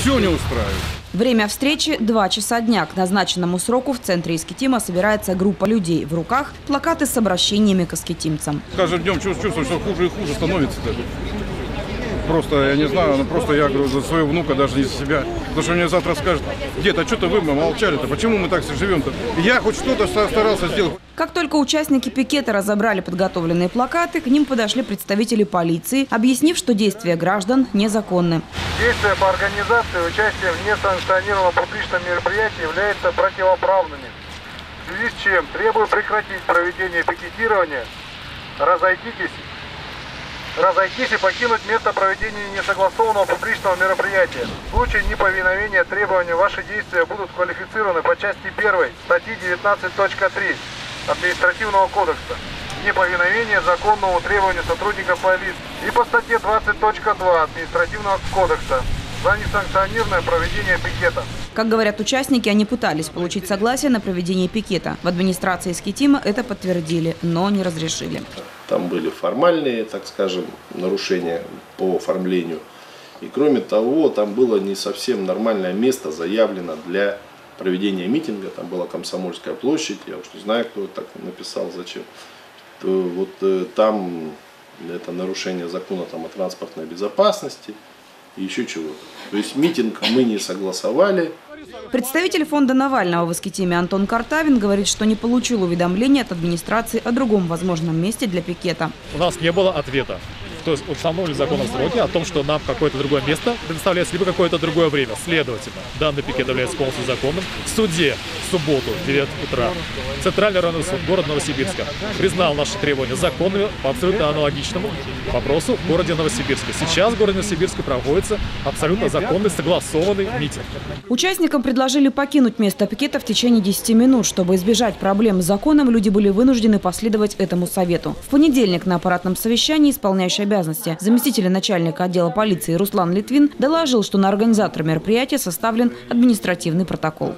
Все не устраивает. Время встречи – два часа дня. К назначенному сроку в центре Искитима собирается группа людей. В руках плакаты с обращениями к искитимцам. С каждым днем чувствую, что хуже и хуже становится. -то. Просто, я не знаю, ну просто я говорю за своего внука, даже не за себя. Потому что мне завтра скажут, дед, а что-то вы молчали-то, почему мы так живем-то? Я хоть что-то старался сделать. Как только участники пикета разобрали подготовленные плакаты, к ним подошли представители полиции, объяснив, что действия граждан незаконны. Действия по организации участия в несанкционированном публичном мероприятии являются противоправными. В связи с чем требую прекратить проведение пикетирования, разойтитесь разойтись и покинуть место проведения несогласованного публичного мероприятия. В случае неповиновения требованию ваши действия будут квалифицированы по части 1 статьи 19.3 Административного кодекса неповиновение законному требованию сотрудника полиции и по статье 20.2 Административного кодекса за несанкционированное проведение пикета. Как говорят участники, они пытались получить согласие на проведение пикета. В администрации Скитима это подтвердили, но не разрешили. Там были формальные, так скажем, нарушения по оформлению. И кроме того, там было не совсем нормальное место заявлено для проведения митинга. Там была Комсомольская площадь, я уж не знаю, кто так написал, зачем. То вот э, там это нарушение закона там, о транспортной безопасности и еще чего-то. То есть митинг мы не согласовали. Представитель фонда Навального в Искитиме Антон Картавин говорит, что не получил уведомления от администрации о другом возможном месте для пикета. У нас не было ответа то есть установлены законом сроки о том, что нам какое-то другое место предоставляется, либо какое-то другое время. Следовательно, данный пикет является полностью законным. В суде в субботу, 9 утра, Центральный районный суд города Новосибирска признал наши требования законными по абсолютно аналогичному вопросу в городе Новосибирске. Сейчас в городе Новосибирске проводится абсолютно законный, согласованный митинг. Участникам предложили покинуть место пикета в течение 10 минут. Чтобы избежать проблем с законом, люди были вынуждены последовать этому совету. В понедельник на аппаратном совещании исполняющий обязанности обязанности. Заместитель начальника отдела полиции Руслан Литвин доложил, что на организатора мероприятия составлен административный протокол.